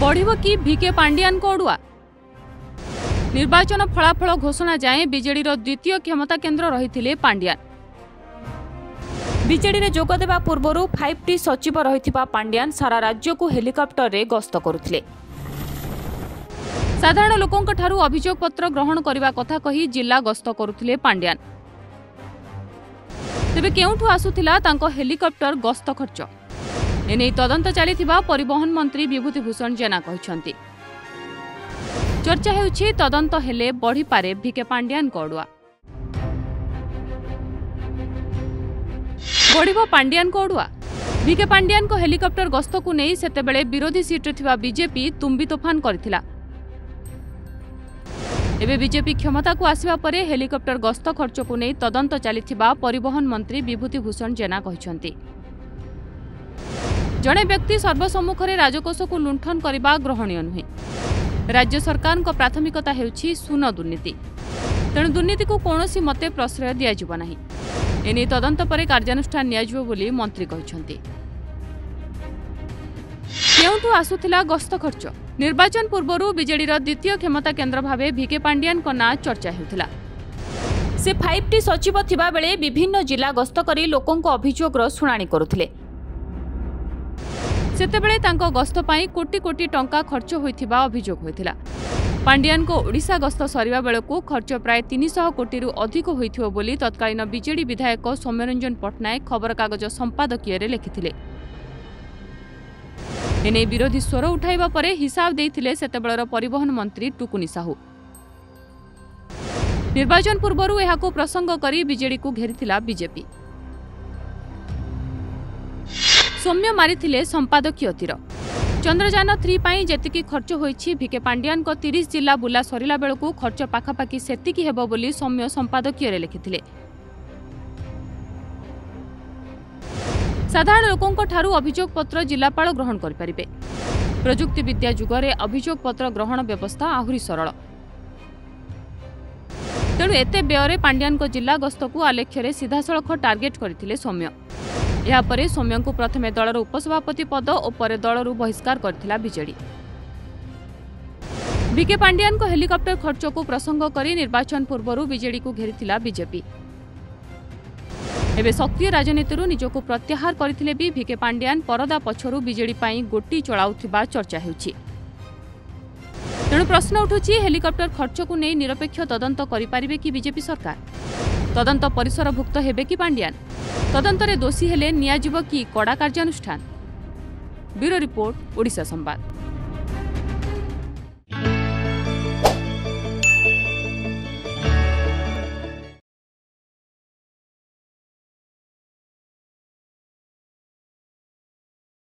বড়িব কি ভিকে পাণ্ডিয়ান অড়ুয়া নির্বাচন ফলাফল ঘোষণা যায় বিজেডির দ্বিতীয় ক্ষমতা কেন্দ্র রয়েছে পাণ্ডিয়ান বিজেডিরে যোগ দেওয়া পূর্বর ফাইভ টি সচিব রয়েছে পাণ্ডিয়ান সারা রাজ্যক হেলিকপ্টরে গস্ত করুলে সাধারণ লোকঠার অভিযোগপত্র গ্রহণ করা কথা কহি জেলা গস্ত করুলে পাণ্ডিয়ান তেবে কেউঠু আসুলা তাঙ্ক হেলিকপ্টর গস্ত খরচ ଖର୍ଚ୍ଚ ଏନେଇ ତଦନ୍ତ ଚାଲିଥିବା ପରିବହନ ମନ୍ତ୍ରୀ ବିଭୂତି ଭୂଷଣ ଜେନା କହିଛନ୍ତି ଚର୍ଚ୍ଚା ହେଉଛି ତଦନ୍ତ ହେଲେ ବଢ଼ିପାରେ ଭିକେ ପାଣ୍ଡିଆନଙ୍କ ଅଡୁଆ ବଢ଼ିବ ପାଣ୍ଡିଆନଙ୍କ ଅଡୁଆ ଭିକେ ପାଣ୍ଡିଆନଙ୍କ ହେଲିକପ୍ଟର ଗସ୍ତକୁ ନେଇ ସେତେବେଳେ ବିରୋଧୀ ସିଟ୍ରେ ଥିବା ବିଜେପି ତୁମ୍ବି ତୋଫାନ କରିଥିଲା ଏବେ ବିଜେପି କ୍ଷମତାକୁ ଆସିବା ପରେ ହେଲିକପ୍ଟର ଗସ୍ତ ଖର୍ଚ୍ଚକୁ ନେଇ ତଦନ୍ତ ଚାଲିଥିବା ପରିବହନ ମନ୍ତ୍ରୀ ବିଭୂତି ଭୂଷଣ ଜେନା କହିଛନ୍ତି ଜଣେ ବ୍ୟକ୍ତି ସର୍ବସମ୍ମୁଖରେ ରାଜକୋଷକୁ ଲୁଣ୍ଠନ କରିବା ଗ୍ରହଣୀୟ ନୁହେଁ ରାଜ୍ୟ ସରକାରଙ୍କ ପ୍ରାଥମିକତା ହେଉଛି ସୁନ ଦୁର୍ନୀତି ତେଣୁ ଦୁର୍ନୀତିକୁ କୌଣସି ମତେ ପ୍ରଶ୍ରୟ ଦିଆଯିବ ନାହିଁ ଏନେଇ ତଦନ୍ତ ପରେ କାର୍ଯ୍ୟାନୁଷ୍ଠାନ ନିଆଯିବ ବୋଲି ମନ୍ତ୍ରୀ କହିଛନ୍ତି କେଉଁଠୁ ଆସୁଥିଲା ଗସ୍ତ ଖର୍ଚ୍ଚ ନିର୍ବାଚନ ପୂର୍ବରୁ ବିଜେଡିର ଦ୍ୱିତୀୟ କ୍ଷମତା କେନ୍ଦ୍ର ଭାବେ ଭିକେ ପାଣ୍ଡିଆନଙ୍କ ନାଁ ଚର୍ଚ୍ଚା ହେଉଥିଲା ସେ ଫାଇଭ୍ ଟି ସଚିବ ଥିବାବେଳେ ବିଭିନ୍ନ ଜିଲ୍ଲା ଗସ୍ତ କରି ଲୋକଙ୍କ ଅଭିଯୋଗର ଶୁଣାଣି କରୁଥିଲେ। ସେତେବେଳେ ତାଙ୍କ ଗସ୍ତ ପାଇଁ କୋଟି କୋଟି ଟଙ୍କା ଖର୍ଚ୍ଚ ହୋଇଥିବା ଅଭିଯୋଗ ହୋଇଥିଲା। ପାଣ୍ଡିଆନଙ୍କ ଓଡ଼ିଶା ଗସ୍ତ ସରିବା ବେଳକୁ ଖର୍ଚ୍ଚ ପ୍ରାୟ ତିନିଶହ କୋଟିରୁ ଅଧିକ ହୋଇଥିବ ବୋଲି ତତ୍କାଳୀନ ବିଜେଡି ବିଧାୟକ ସୌମ୍ୟରଞ୍ଜନ ପଟ୍ଟନାୟକ ଖବରକାଗଜ ସମ୍ପାଦକୀୟରେ ଲେଖିଥିଲେ। ଏନେଇ ବିରୋଧୀ ସ୍ୱର ଉଠାଇବା ପରେ ହିସାବ ଦେଇଥିଲେ ସେତେବେଳର ପରିବହନ ମନ୍ତ୍ରୀ ଟୁକୁନି ସାହୁ। ନିର୍ବାଚନ ପୂର୍ବରୁ ଏହାକୁ ପ୍ରସଙ୍ଗ କରି ବିଜେଡିକୁ ଘେରିଥିଲା ବିଜେପି। ସୌମ୍ୟ ମାରିଥିଲେ ସମ୍ପାଦକୀୟ ତୀର। ଚନ୍ଦ୍ରଯାନ ଥ୍ରୀ ପାଇଁ ଯେତିକି ଖର୍ଚ୍ଚ ହୋଇଛି ଭିକେ ପାଣ୍ଡିଆନଙ୍କ ତିରିଶ ଜିଲ୍ଲା ବୁଲା ସରିଲା ବେଳକୁ ଖର୍ଚ୍ଚ ପାଖାପାଖି ସେତିକି ହେବ ବୋଲି ସୌମ୍ୟ ସମ୍ପାଦକୀୟରେ ଲେଖିଥିଲେ। ସାଧାରଣ ଲୋକଙ୍କଠାରୁ ଅଭିଯୋଗ ପତ୍ର ଜିଲ୍ଲାପାଳ ଗ୍ରହଣ କରିପାରିବେ। ପ୍ରଯୁକ୍ତି ବିଦ୍ୟା ଯୁଗରେ ଅଭିଯୋଗ ପତ୍ର ଗ୍ରହଣ ବ୍ୟବସ୍ଥା ଆହୁରି ସରଳ। ତେଣୁ ଏତେ ବ୍ୟୟରେ ପାଣ୍ଡିଆନଙ୍କ ଜିଲ୍ଲା ଗସ୍ତକୁ ଆଲେଖ୍ୟରେ ସିଧାସଳଖ ଟାର୍ଗେଟ କରିଥିଲେ ସୌମ୍ୟ। ଏହାପରେ ସୌମ୍ୟଙ୍କୁ ପ୍ରଥମେ ଦଳର ଉପସଭାପତି ପଦ ଓ ପରେ ଦଳରୁ ବହିଷ୍କାର କରିଥିଲା ବିଜେଡି। ବିକେ ପାଣ୍ଡିଆନଙ୍କ ହେଲିକପ୍ଟର ଖର୍ଚ୍ଚକୁ ପ୍ରସଙ୍ଗ କରି ନିର୍ବାଚନ ପୂର୍ବରୁ ବିଜେଡିକୁ ଘେରିଥିଲା ବିଜେପି। ଏବେ ସକ୍ରିୟ ରାଜନୀତିରୁ ନିଜକୁ ପ୍ରତ୍ୟାହାର କରିଥିଲେ ବି ଭିକେ ପାଣ୍ଡିଆନ ପରଦା ପଛରୁ ବିଜେଡି ପାଇଁ ଗୋଟି ଚଳାଉଥିବା ଚର୍ଚ୍ଚା ହେଉଛି। ତେଣୁ ପ୍ରଶ୍ନ ଉଠୁଛି ହେଲିକପ୍ଟର ଖର୍ଚ୍ଚକୁ ନେଇ ନିରପେକ୍ଷ ତଦନ୍ତ କରିପାରିବେ କି ବିଜେପି ସରକାର? ତଦନ୍ତ ପରିସରଭୁକ୍ତ ହେବେ କି ପାଣ୍ଡିଆନ? ତଦନ୍ତରେ ଦୋଷୀ ହେଲେ ନିଆଯିବ କି କଡ଼ା କାର୍ଯ୍ୟାନୁଷ୍ଠାନ? ବ୍ୟୁରୋ ରିପୋର୍ଟ ଓଡ଼ିଶା ସମ୍ବାଦ।